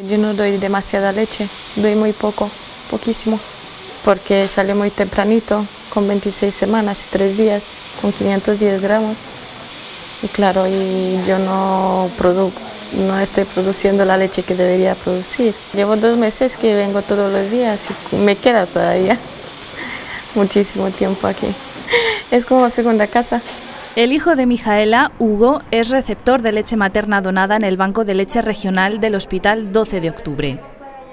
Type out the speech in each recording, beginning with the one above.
Yo no doy demasiada leche, doy muy poco, poquísimo, porque sale muy tempranito, con 26 semanas y 3 días, con 510 gramos. Y claro, y yo no, no estoy produciendo la leche que debería producir. Llevo dos meses que vengo todos los días y me queda todavía muchísimo tiempo aquí. Es como segunda casa. El hijo de Mijaela, Hugo, es receptor de leche materna donada en el Banco de Leche Regional del Hospital 12 de Octubre.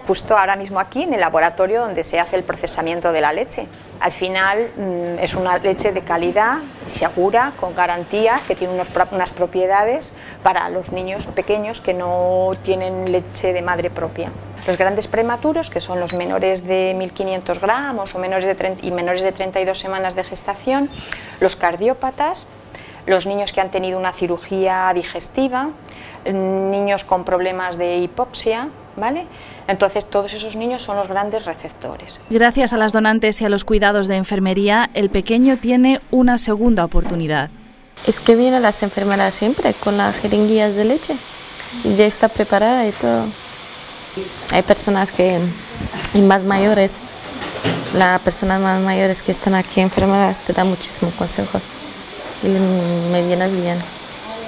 Justo ahora mismo aquí, en el laboratorio donde se hace el procesamiento de la leche. Al final mm, es una leche de calidad, segura, con garantías, que tiene unas propiedades para los niños pequeños que no tienen leche de madre propia. Los grandes prematuros, que son los menores de 1.500 gramos o menores de y menores de 32 semanas de gestación, los cardiópatas, los niños que han tenido una cirugía digestiva, niños con problemas de hipoxia, ¿vale? Entonces todos esos niños son los grandes receptores. Gracias a las donantes y a los cuidados de enfermería, el pequeño tiene una segunda oportunidad. Es que vienen las enfermeras siempre con las jeringuillas de leche, ya está preparada y todo. Hay personas que, y más mayores, las personas más mayores que están aquí enfermeras te dan muchísimos consejos y me viene bien,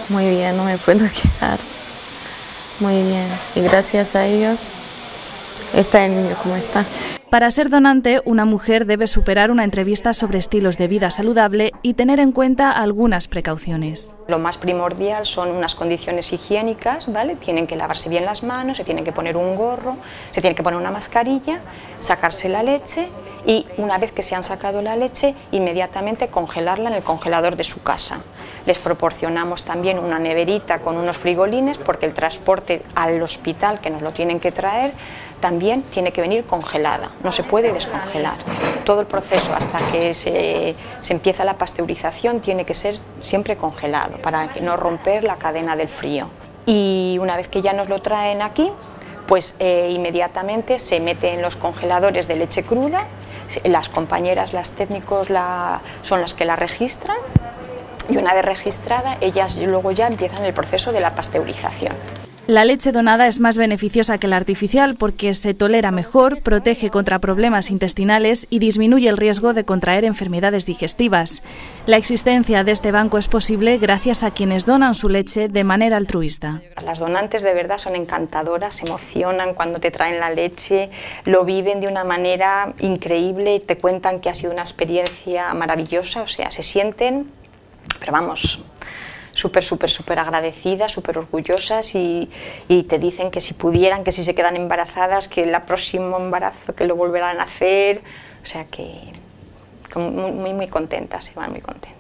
muy bien, no me puedo quejar, muy bien. Y gracias a ellos está el niño como está. Para ser donante, una mujer debe superar una entrevista sobre estilos de vida saludable y tener en cuenta algunas precauciones. Lo más primordial son unas condiciones higiénicas, ¿vale? Tienen que lavarse bien las manos, se tienen que poner un gorro, se tiene que poner una mascarilla, sacarse la leche y una vez que se han sacado la leche, inmediatamente congelarla en el congelador de su casa. Les proporcionamos también una neverita con unos frigolines porque el transporte al hospital que nos lo tienen que traer también tiene que venir congelada, no se puede descongelar. Todo el proceso hasta que se, empieza la pasteurización tiene que ser siempre congelado para no romper la cadena del frío. Y una vez que ya nos lo traen aquí, pues eh, inmediatamente se mete en los congeladores de leche cruda las compañeras, las técnicos son las que la registran y una vez registrada, ellas luego ya empiezan el proceso de la pasteurización. La leche donada es más beneficiosa que la artificial porque se tolera mejor, protege contra problemas intestinales y disminuye el riesgo de contraer enfermedades digestivas. La existencia de este banco es posible gracias a quienes donan su leche de manera altruista. Las donantes de verdad son encantadoras, se emocionan cuando te traen la leche, lo viven de una manera increíble te cuentan que ha sido una experiencia maravillosa, o sea, se sienten, pero vamos, súper, súper, súper agradecidas, súper orgullosas y, te dicen que si pudieran, que si se quedan embarazadas, que el próximo embarazo que lo volverán a hacer, o sea que muy, muy contentas, se van muy contentas.